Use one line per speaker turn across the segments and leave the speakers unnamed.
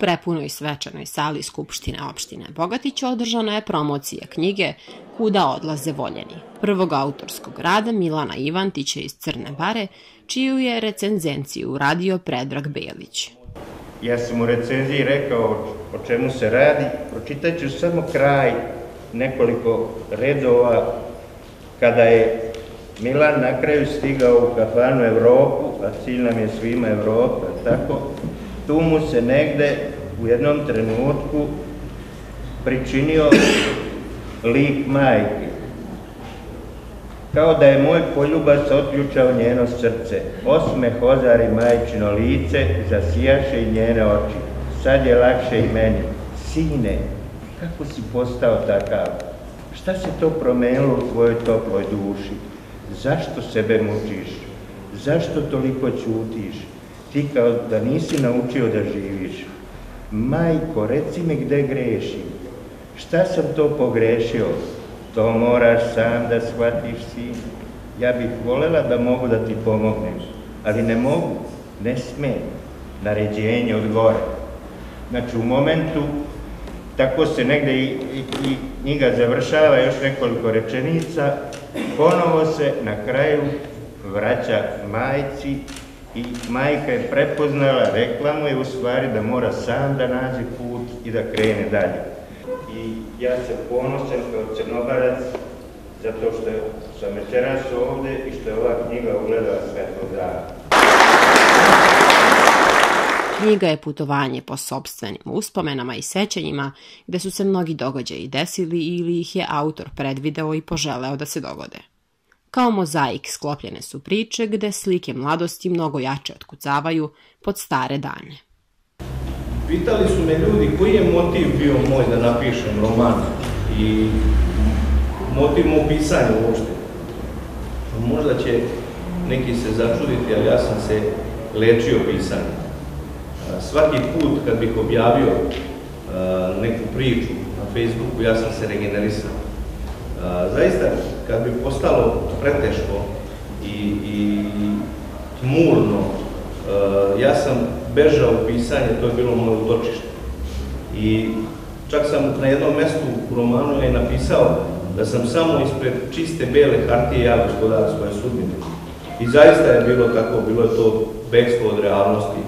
prepunoj svečanoj sali Skupštine opštine. Bogatić održana je promocija knjige Kuda odlaze voljeni, prvog autorskog rada Milana Ivantića iz Crne Bare, čiju je recenzenciju uradio Predrag Belić.
Ja sam u recenziji rekao o čemu se radi, pročitat ću samo kraj nekoliko redova kada je Milan na kraju stigao u kafanu Evropu, a cilj nam je svima Evropa, tako, tu mu se negde u jednom trenutku pričinio lik majke. Kao da je moj poljubac otključao njeno srce, osme hozari majčino lice, zasijaše i njene oči. Sad je lakše i meni. Sine, kako si postao takav? Šta se to promenilo u tvojoj toploj duši? Zašto sebe mučiš? Zašto toliko ćutiš? Ti kao da nisi naučio da živiš. Majko, reci mi gde grešim. Šta sam to pogrešio? To moraš sam da shvatiš, sin. Ja bih volela da mogu da ti pomognem, ali ne mogu, ne smem. Naređenje od gore. Znači, u momentu, tako se negde i, i, i knjiga završava, još nekoliko rečenica, ponovo se na kraju vraća majci i majka je prepoznala, rekla mu je u stvari da mora sam da nađe put i da krene dalje. I ja sam ponosan kao crnobarac zato što sam večeras ovde i što je ova knjiga ugledala svetlog dana.
Knjiga je putovanje po sobstvenim uspomenama i sećanjima gde su se mnogi događaji desili ili ih je autor predvideo i poželeo da se dogode. Kao mozaik sklopljene su priče gde slike mladosti mnogo jače otkucavaju pod stare dane.
Pitali su me ljudi koji je motiv bio moj da napišem roman i motiv moj pisanja uopšte. Možda će neki se začuditi, ali ja sam se lečio pisanjem. Svaki put kad bih objavio neku priču na Facebooku, ja sam se regenerisao. Zaista, kad bi postalo preteško i, i tmurno, ja sam bežao u pisanje, to je bilo moje utočište. I čak sam na jednom mestu u romanu je napisao da sam samo ispred čiste bele hartije ja gospodar svoje sudbine. I zaista je bilo tako, bilo je to bekstvo od realnosti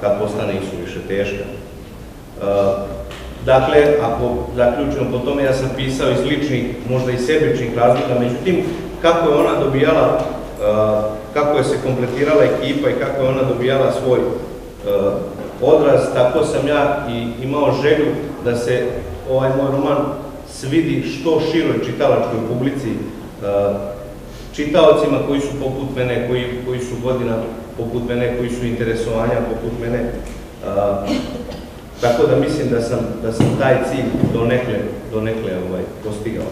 kad postane više teška. Dakle, ako zaključujemo po tome, ja sam pisao iz ličnih, možda i sebičnih razloga, međutim, kako je ona dobijala, kako je se kompletirala ekipa i kako je ona dobijala svoj odraz, tako sam ja i imao želju da se ovaj moj roman svidi što široj čitalačkoj publici, čitaocima koji su poput mene, koji, koji su godina poput mene, koji su interesovanja poput mene. Tako da mislim da sam, da sam taj cilj donekle, donekle ovaj, postigao.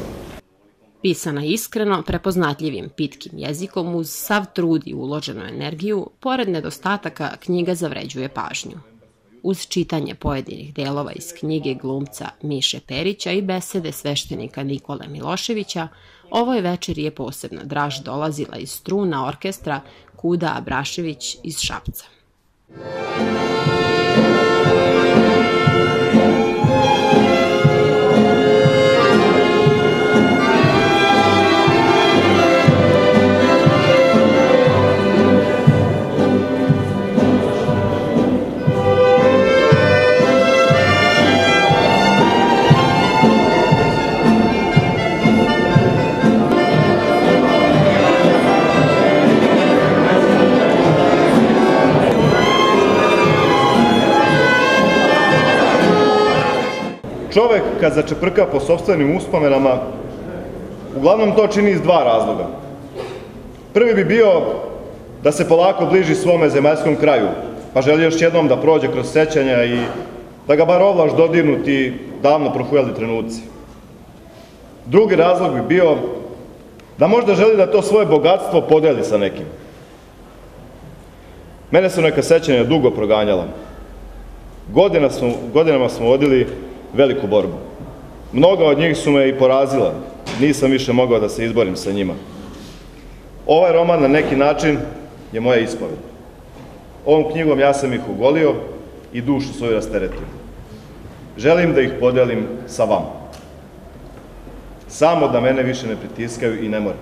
Pisana iskreno, prepoznatljivim pitkim jezikom uz sav trud i uloženu energiju, pored nedostataka knjiga zavređuje pažnju. Uz čitanje pojedinih delova iz knjige glumca Miše Perića i besede sveštenika Nikole Miloševića, ovoj večeri je posebna draž dolazila iz struna orkestra Kuda Abrašević iz Šapca.
Čovek kad začeprka po sobstvenim uspomenama, uglavnom to čini iz dva razloga. Prvi bi bio da se polako bliži svome zemaljskom kraju, pa želi još jednom da prođe kroz sećanja i da ga bar ovlaš dodirnu ti davno prohujali trenuci. Drugi razlog bi bio da možda želi da to svoje bogatstvo podeli sa nekim. Mene su neka sećanja dugo proganjala. Godina smo, godinama smo vodili veliku borbu. Mnoga od njih su me i porazila. Nisam više mogao da se izborim sa njima. Ovaj roman na neki način je moja ispoved. Ovom knjigom ja sam ih ugolio i dušu svoju rasteretio. Želim da ih podelim sa vama. Samo da mene više ne pritiskaju i ne more.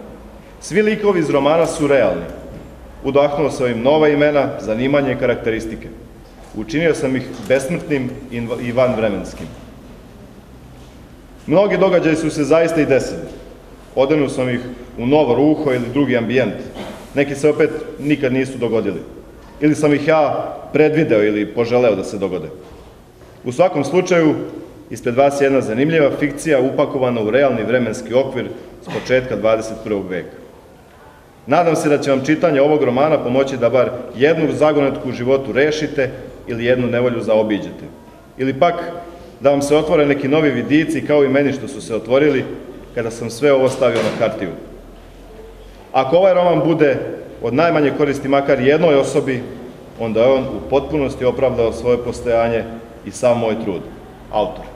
Svi likovi iz romana su realni. Udahnuo sam im nova imena, zanimanje i karakteristike. Učinio sam ih besmrtnim i vanvremenskim. Mnogi događaji su se zaista i desili. Odenuo sam ih u novo ruho ili drugi ambijent. Neki se opet nikad nisu dogodili. Ili sam ih ja predvideo ili poželeo da se dogode. U svakom slučaju, ispred vas je jedna zanimljiva fikcija upakovana u realni vremenski okvir s početka 21. veka. Nadam se da će vam čitanje ovog romana pomoći da bar jednu zagonetku u životu rešite ili jednu nevolju zaobiđete. Ili pak da vam se otvore neki novi vidici kao i meni što su se otvorili kada sam sve ovo stavio na kartiju. Ako ovaj roman bude od najmanje koristi makar jednoj osobi, onda je on u potpunosti opravdao svoje postojanje i sam moj trud. Autor.